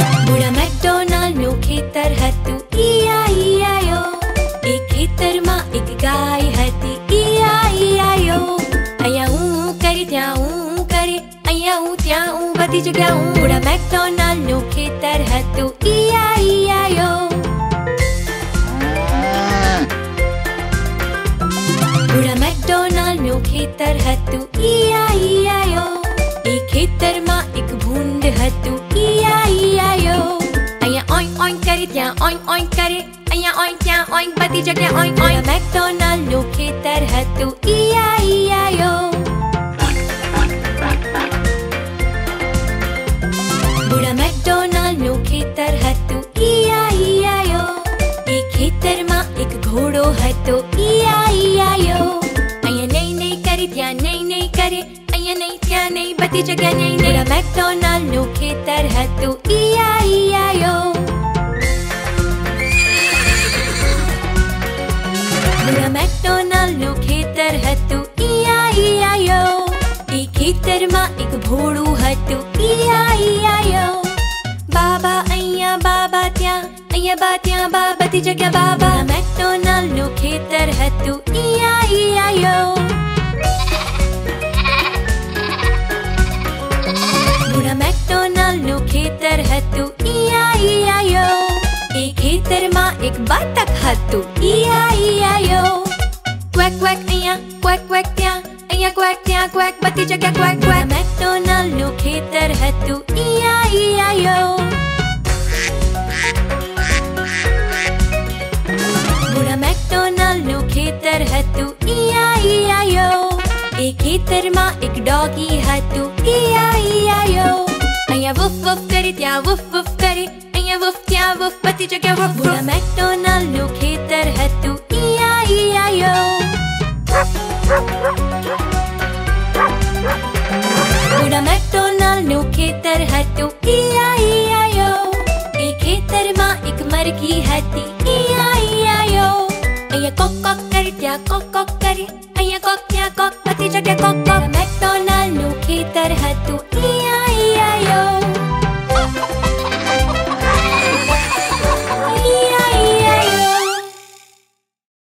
बूढ़ा McDonald no खेतर हतु, इया इया, यो। एक खेतर मा एक गाय हती यो। ऊ त्या ऊ ऊ, त्या ऊ ऊ। मैकडोनाल्ड नो खेतर हतु यो। मैकडोनाल्ड नो खेतर हतु यो। एक खेतर मा एक भूंड हतु oink oink करे अया oink या oink बत्ती जगे oink oink. मैकडोनाल्डो के तरह तू इया इया यो बूढ़ा मैकडोनाल्डो के तरह तू इया इया यो एक खेतर माँ एक घोड़ो है तो इया इया यो अया नहीं नहीं करे ध्यान नहीं नहीं करे अया नहीं ध्यान नहीं बत्ती जगे नहीं नहीं मैकडोनाल्डो ખેતરમાં એક ભોળું હતું ઈઆઈઆઈઓ બાબા અહીંયા બાબા ત્યાં અહીંયા બા ત્યાં બા બધી જગ્યા બાબા મેકડોનાલ્ડ નું ખેતર હતું ઈઆઈઆઈઓ બુડા મેકડોનાલ્ડ નું ખેતર હતું ઈઆઈઆઈઓ એ ખેતરમાં એક બાતક હતું ઈઆઈઆઈઓ ક્વેક ક્વેક અહીંયા ક્વેક ક્વેક ત્યાં गैया क्वैक त्या क्वैक बत्ती जगह क्वैक क्वैक मैकडोनल्ड लो खेतर है तू ईया ईया यो बुढ़ा मैकडोनल्ड लो खेतर है तू ईया ईया यो एक खेतर माँ, एक डॉगी है तू ईया ईया यो अया वुफ वुफ करी, त्या वुफ वुफ करी। अया वुफ, त्या वुफ, बत्ती जगह वुफ बुढ़ा मैकडोनल्ड लो खेतर है तू खेतर हटो इया इया यो ए खेतर मा, एक मरगी हती इया इया यो अय कक कक कर, क्या कक कक कर। अय कक